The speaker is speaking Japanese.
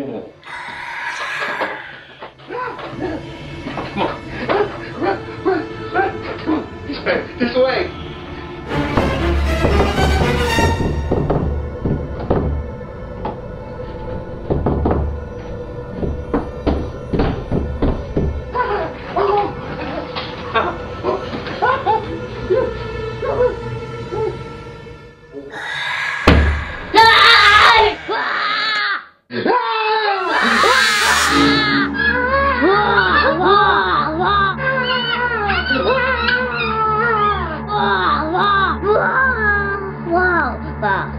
もう。吧。